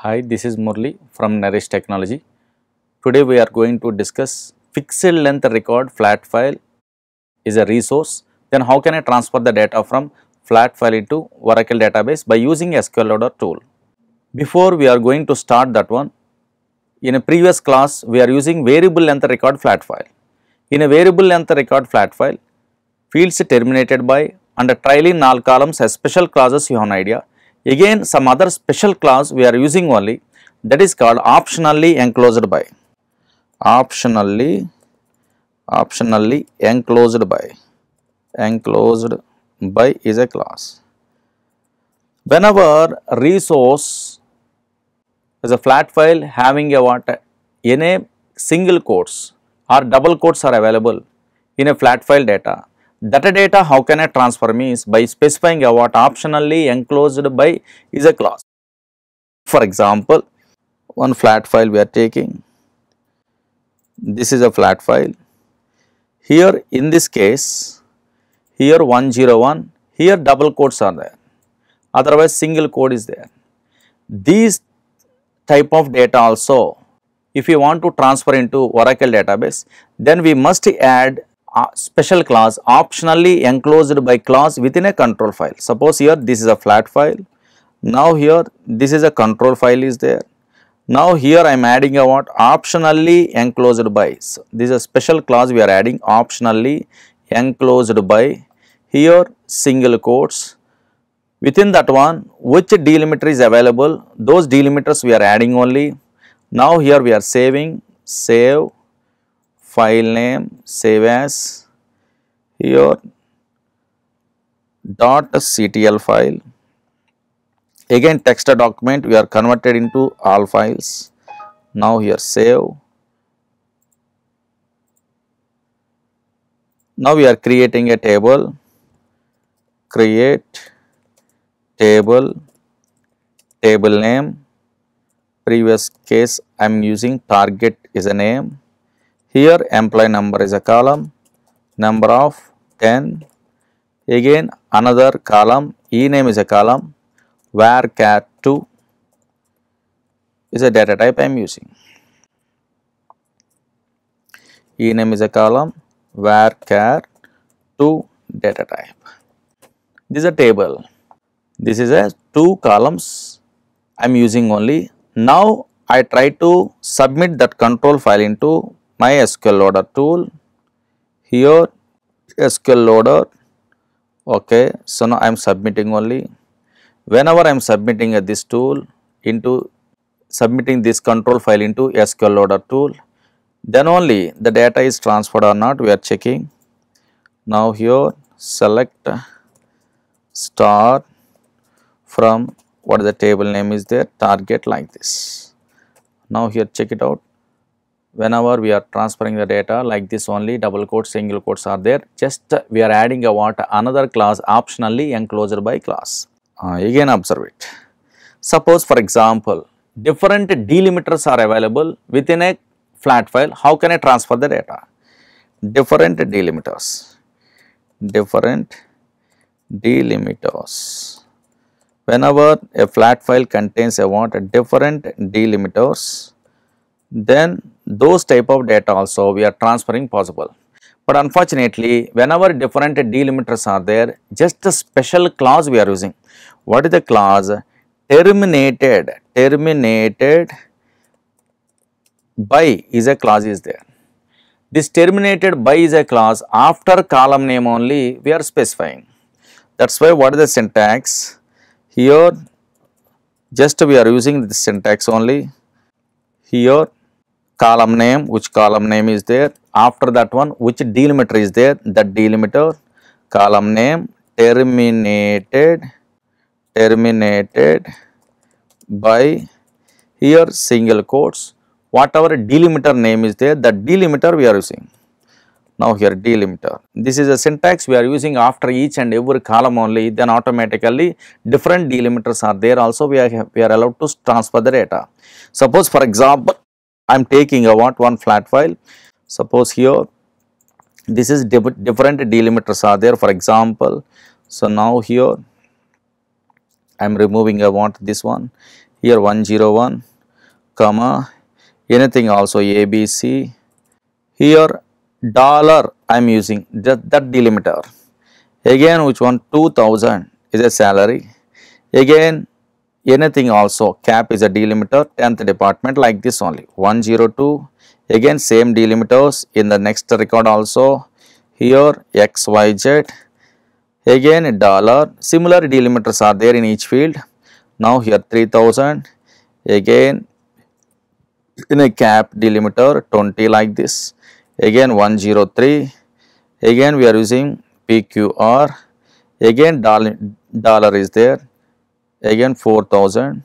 Hi, this is Murali from Naresh Technology. Today we are going to discuss fixed length record flat file is a resource. Then how can I transfer the data from flat file into Oracle database by using SQL Loader tool. Before we are going to start that one, in a previous class we are using variable length record flat file. In a variable length record flat file, fields terminated by under trailing null columns as special clauses you have an idea. Again some other special clause we are using only that is called optionally enclosed by. Optionally, optionally enclosed by, enclosed by is a clause. Whenever resource is a flat file having a what any single quotes or double quotes are available in a flat file data that data how can I transfer means by specifying what optionally enclosed by is a clause. For example, one flat file we are taking, this is a flat file. Here in this case, here 101, here double quotes are there, otherwise single code is there. These type of data also, if you want to transfer into Oracle database, then we must add a special clause optionally enclosed by clause within a control file. Suppose here this is a flat file, now here this is a control file is there. Now here I am adding a what optionally enclosed by. So, this is a special clause we are adding optionally enclosed by here single quotes within that one which delimiter is available those delimiters we are adding only. Now here we are saving save file name save as your dot ctl file. Again text document we are converted into all files. Now here save. Now we are creating a table. Create table table name. Previous case I am using target is a name here employee number is a column number of 10 again another column e name is a column varchar 2 is a data type I am using. E name is a column varchar 2 data type. This is a table. This is a two columns I am using only. Now I try to submit that control file into my SQL loader tool. Here SQL loader. Okay, so now I am submitting only whenever I am submitting a, this tool into submitting this control file into SQL loader tool, then only the data is transferred or not we are checking. Now here select star from what the table name is there target like this. Now here check it out whenever we are transferring the data like this only double quotes single quotes are there just we are adding a what another class optionally enclosed by class uh, again observe it. Suppose for example, different delimiters are available within a flat file, how can I transfer the data? Different delimiters, different delimiters. Whenever a flat file contains a what different delimiters, then those type of data also we are transferring possible. But unfortunately, whenever different delimiters are there, just a special clause we are using. What is the clause? Terminated, terminated by is a clause is there. This terminated by is a clause after column name only we are specifying. That is why what is the syntax? Here just we are using the syntax only. Here column name, which column name is there, after that one which delimiter is there, that delimiter, column name, terminated, terminated by here single quotes, whatever delimiter name is there, that delimiter we are using. Now here delimiter, this is a syntax we are using after each and every column only, then automatically different delimiters are there. Also we are, we are allowed to transfer the data. Suppose for example, I am taking a what one flat file. Suppose here this is different delimiters are there for example. So now here I am removing a what this one. here 101 comma anything also ABC here dollar I am using that, that delimiter again which one 2000 is a salary again anything also cap is a delimiter 10th department like this only. 102 again same delimiters in the next record also. Here xyz again dollar. Similar delimiters are there in each field. Now here 3000 again in a cap delimiter 20 like this. Again 103 again we are using pqr again dollar, dollar is there again 4000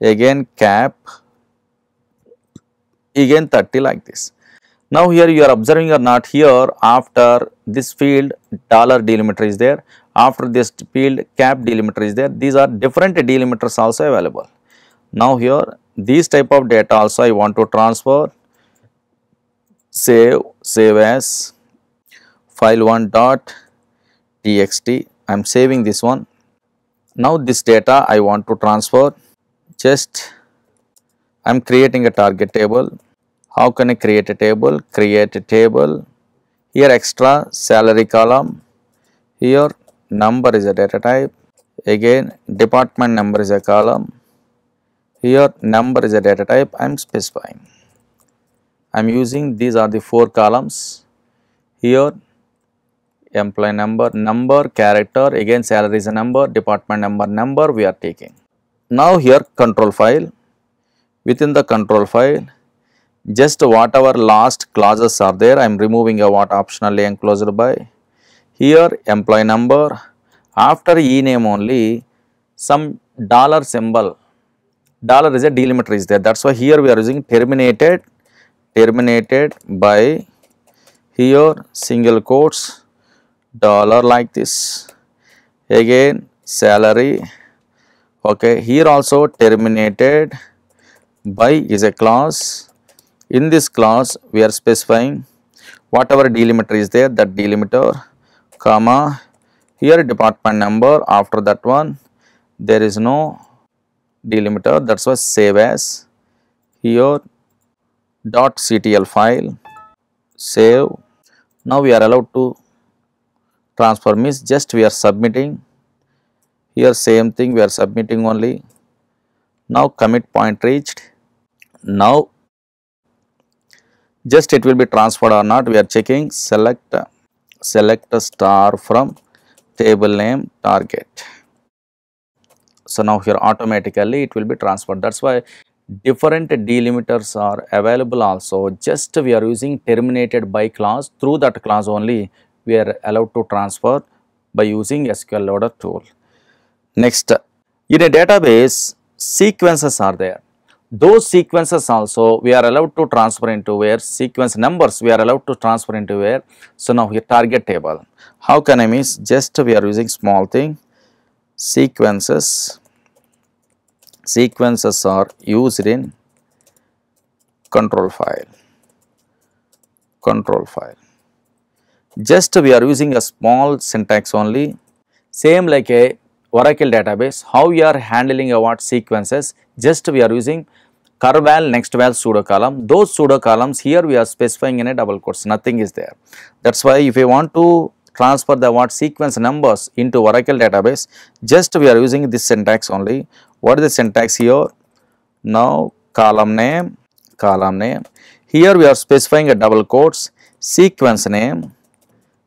again cap. Again 30 like this. Now here you are observing or not here after this field dollar delimiter is there. After this field cap delimiter is there. These are different delimiters also available. Now here these type of data also I want to transfer. Save save as file 1 dot txt. I am saving this one now this data I want to transfer. Just I am creating a target table. How can I create a table? Create a table. Here extra salary column. Here number is a data type. Again department number is a column. Here number is a data type. I am specifying. I am using these are the four columns. Here employee number, number, character, again salary is a number, department number, number we are taking. Now here control file, within the control file just whatever last clauses are there. I am removing a what optionally enclosed by. Here employee number, after e name only some dollar symbol. Dollar is a delimiter is there. That is why here we are using terminated terminated by here single quotes dollar like this. Again salary. Okay here also terminated by is a clause. In this clause we are specifying whatever delimiter is there that delimiter comma here department number after that one there is no delimiter. That's why save as. Here dot ctl file save. Now we are allowed to transfer means just we are submitting. Here same thing we are submitting only. Now commit point reached. Now just it will be transferred or not we are checking. Select select star from table name target. So, now here automatically it will be transferred. That is why different delimiters are available also. Just we are using terminated by clause. Through that clause only we are allowed to transfer by using SQL loader tool. Next in a database sequences are there. Those sequences also we are allowed to transfer into where sequence numbers we are allowed to transfer into where. So now here target table. How can I miss? Just we are using small thing. Sequences. Sequences are used in control file. Control file just we are using a small syntax only same like a oracle database how we are handling what sequences just we are using currval next val pseudo column those pseudo columns here we are specifying in a double quotes nothing is there that's why if you want to transfer the what sequence numbers into Oracle database just we are using this syntax only. What is the syntax here? Now column name, column name. Here we are specifying a double quotes sequence name,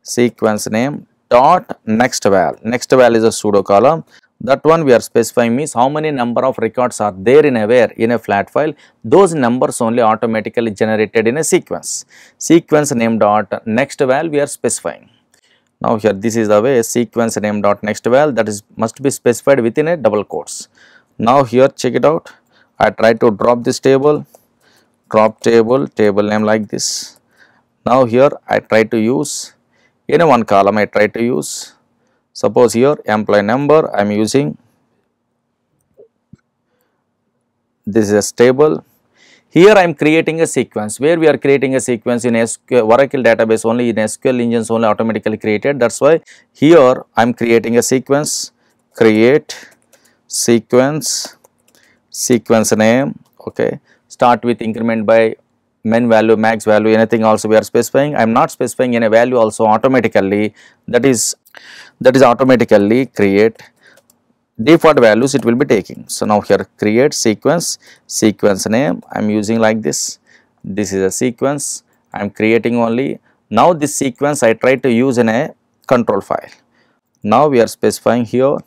sequence name dot next val. Next val is a pseudo column. That one we are specifying means how many number of records are there in a where in a flat file. Those numbers only automatically generated in a sequence. Sequence name dot next val we are specifying. Now here this is the way sequence name dot next val that is must be specified within a double quotes. Now here check it out. I try to drop this table, drop table, table name like this. Now here I try to use in a one column I try to use? Suppose here employee number I am using. This is a table here I am creating a sequence. Where we are creating a sequence in SQL, Oracle database only in SQL engines only automatically created. That is why here I am creating a sequence, create sequence, sequence name, okay, start with increment by min value, max value, anything also we are specifying. I am not specifying any value also automatically that is that is automatically create default values it will be taking. So, now here create sequence, sequence name I am using like this, this is a sequence I am creating only. Now, this sequence I try to use in a control file. Now, we are specifying here,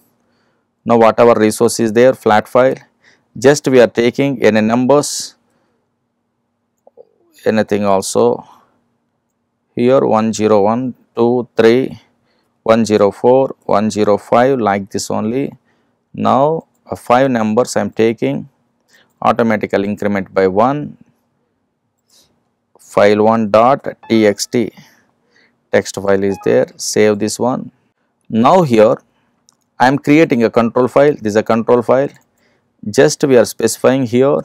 now whatever resource is there flat file, just we are taking any numbers, anything also. Here 101, 2, 3, 104, 105 like this only. Now, uh, 5 numbers I am taking. Automatically increment by 1 file 1 dot txt. Text file is there. Save this one. Now, here I am creating a control file. This is a control file. Just we are specifying here.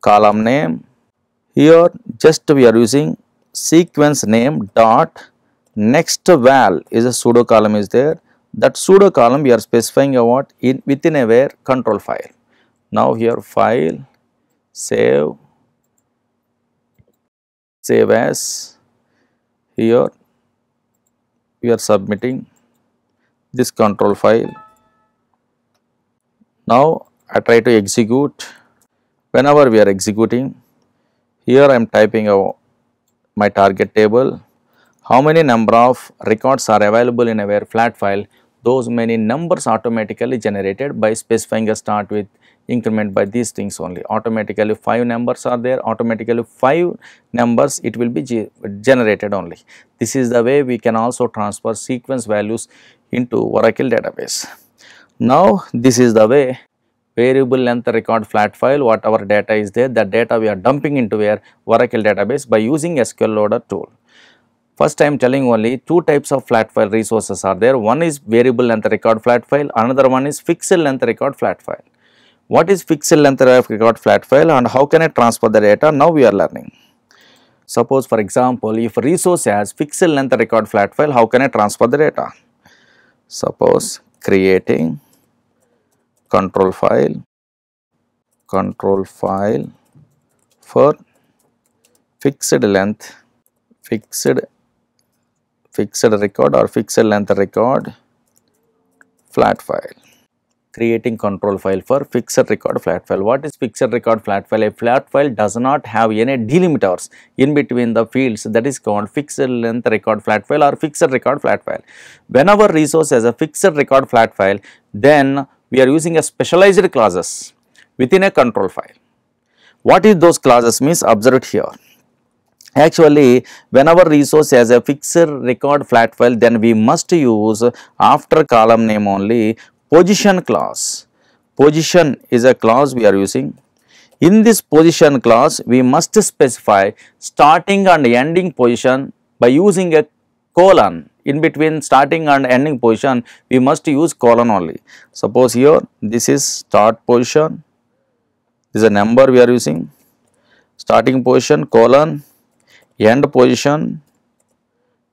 Column name here just we are using sequence name dot. Next val is a pseudo column is there. That pseudo column we are specifying a what? In within a where? Control file. Now here file, save, save as, here we are submitting this control file. Now I try to execute, whenever we are executing, here I am typing a, my target table, how many number of records are available in a where flat file those many numbers automatically generated by specifying a start with increment by these things only automatically 5 numbers are there automatically 5 numbers it will be generated only. This is the way we can also transfer sequence values into Oracle database. Now this is the way variable length record flat file whatever data is there that data we are dumping into our Oracle database by using SQL loader tool. First I am telling only two types of flat file resources are there. One is variable length record flat file, another one is fixed length record flat file. What is fixed length record flat file and how can I transfer the data? Now we are learning. Suppose for example, if resource has fixed length record flat file, how can I transfer the data? Suppose creating control file, control file for fixed length, fixed fixed record or fixed length record flat file creating control file for fixed record flat file. What is fixed record flat file? A flat file does not have any delimiters in between the fields that is called fixed length record flat file or fixed record flat file. Whenever resource has a fixed record flat file, then we are using a specialized clauses within a control file. What is those clauses means observed here. Actually, whenever resource has a fixed record flat file, then we must use after column name only position clause. Position is a clause we are using. In this position clause, we must specify starting and ending position by using a colon. In between starting and ending position, we must use colon only. Suppose here, this is start position, this is a number we are using, starting position colon end position,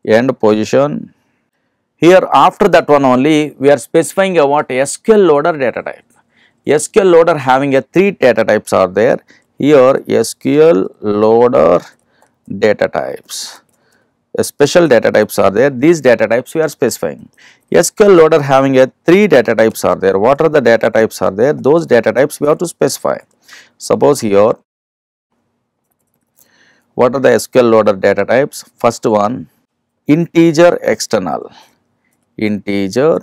end position. Here after that one only we are specifying a what SQL loader data type. SQL loader having a three data types are there. Here SQL loader data types. Special data types are there. These data types we are specifying. SQL loader having a three data types are there. What are the data types are there? Those data types we have to specify. Suppose here what are the SQL loader data types? First one, integer external, integer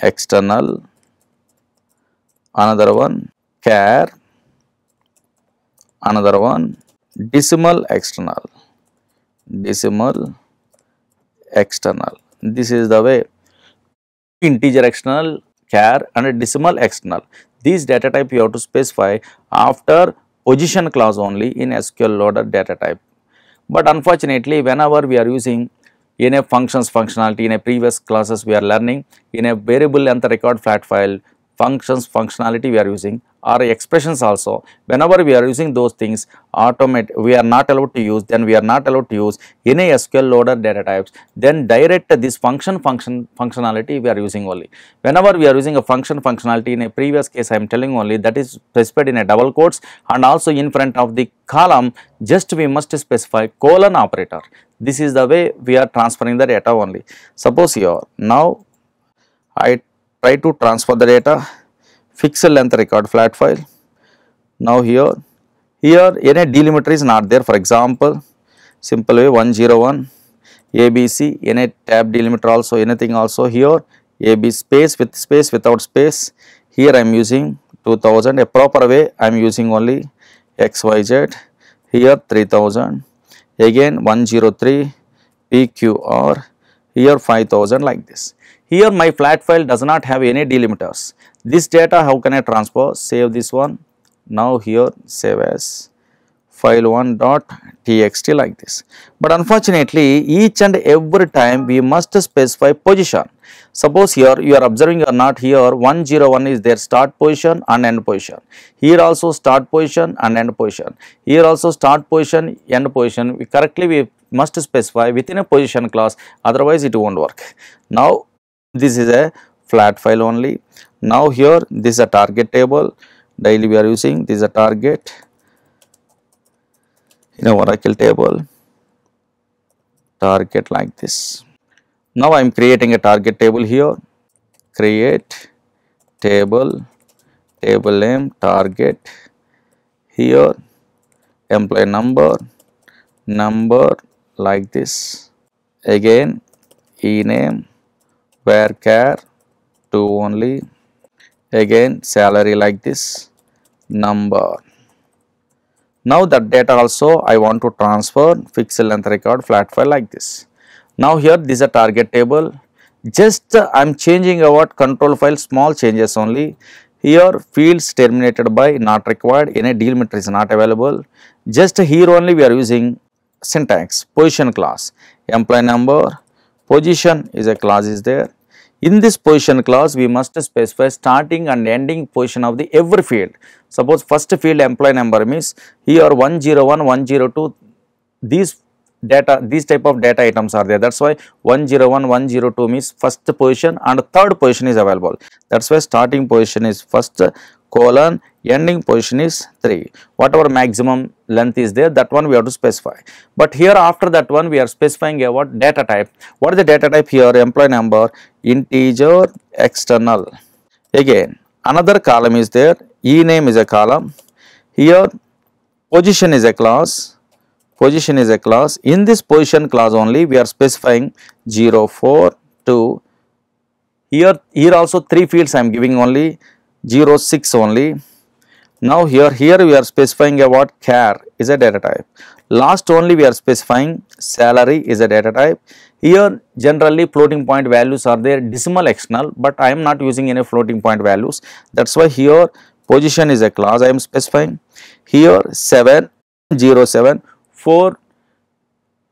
external, another one char, another one decimal external, decimal external. This is the way integer external, char and decimal external. These data type you have to specify after position clause only in SQL loader data type. But unfortunately, whenever we are using in a functions functionality in a previous classes we are learning in a variable length record flat file functions functionality we are using or expressions also. Whenever we are using those things automate we are not allowed to use then we are not allowed to use any SQL loader data types. Then direct this function function functionality we are using only. Whenever we are using a function functionality in a previous case I am telling only that is specified in a double quotes and also in front of the column just we must specify colon operator. This is the way we are transferring the data only. Suppose here now I try to transfer the data fixed length record flat file. Now here, here any delimiter is not there. For example, simple way 101 ABC any tab delimiter also anything also here. AB space with space without space. Here I am using 2000 a proper way I am using only XYZ here 3000 again 103 PQR here 5000 like this. Here my flat file does not have any delimiters. This data how can I transfer? Save this one. Now here save as file 1 dot txt like this. But unfortunately each and every time we must specify position. Suppose here you are observing or not here 101 is their start position and end position. Here also start position and end position. Here also start position, end position. We correctly we must specify within a position class otherwise it won't work. Now this is a flat file only. Now here this is a target table daily we are using this is a target in a Oracle table target like this. Now I am creating a target table here create table table name target here employee number number like this again e name varchar 2 only again salary like this number now that data also I want to transfer fixed length record flat file like this. Now here this is a target table just uh, I am changing about control file small changes only. Here fields terminated by not required any delimiter is not available. Just here only we are using syntax position class employee number position is a class is there in this position clause, we must specify starting and ending position of the every field. Suppose first field employee number means here 101, 102, these data, these type of data items are there. That's why 101, 102 means first position and third position is available. That's why starting position is first colon ending position is 3 whatever maximum length is there that one we have to specify. But here after that one we are specifying a what? Data type. What is the data type here? Employee number integer external. Again another column is there. E name is a column. Here position is a class position is a class in this position class only we are specifying 0 4 2 here here also three fields i am giving only 0 6 only now here, here we are specifying a what char is a data type. Last only we are specifying salary is a data type. Here generally floating point values are there decimal external but I am not using any floating point values. That is why here position is a class I am specifying. Here 7, 0, 7, 4,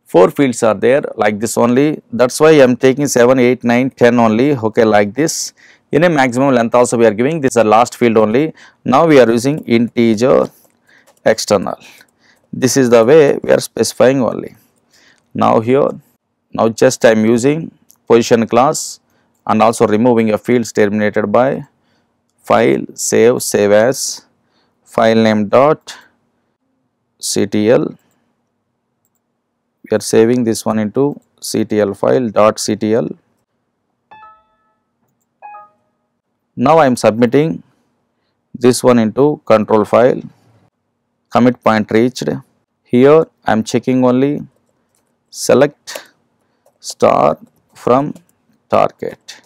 4 fields are there like this only. That is why I am taking 7, 8, 9, 10 only okay like this in a maximum length also we are giving this is a last field only. Now we are using integer external. This is the way we are specifying only. Now here now just i am using position class and also removing a fields terminated by file save save as file name dot ctl. We are saving this one into ctl file dot ctl Now I am submitting this one into control file, commit point reached. Here I am checking only select star from target.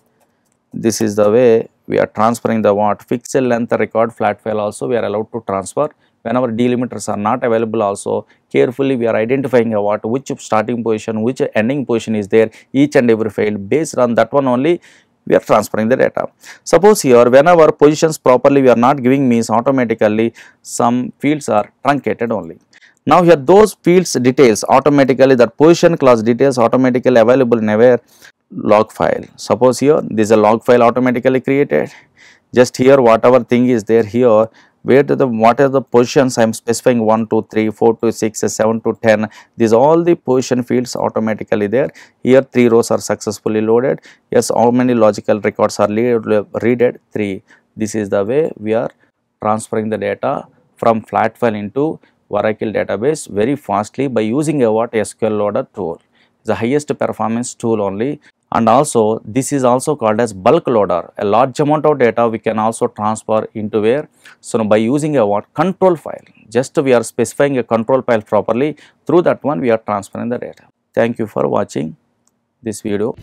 This is the way we are transferring the what fixed length record flat file also we are allowed to transfer whenever delimiters are not available also carefully we are identifying what which starting position which ending position is there each and every file based on that one only we are transferring the data. Suppose here whenever positions properly we are not giving means automatically some fields are truncated only. Now here those fields details automatically that position class details automatically available in a log file. Suppose here this is a log file automatically created just here whatever thing is there here where to the what are the positions I am specifying 1, 2, 3, 4 to 6, 7 to 10. These all the position fields automatically there. Here 3 rows are successfully loaded. Yes, how many logical records are read? readed? 3. This is the way we are transferring the data from flat file into Oracle database very fastly by using a what SQL loader tool. The highest performance tool only and also this is also called as bulk loader. A large amount of data we can also transfer into where? So, by using a what control file. Just we are specifying a control file properly through that one we are transferring the data. Thank you for watching this video.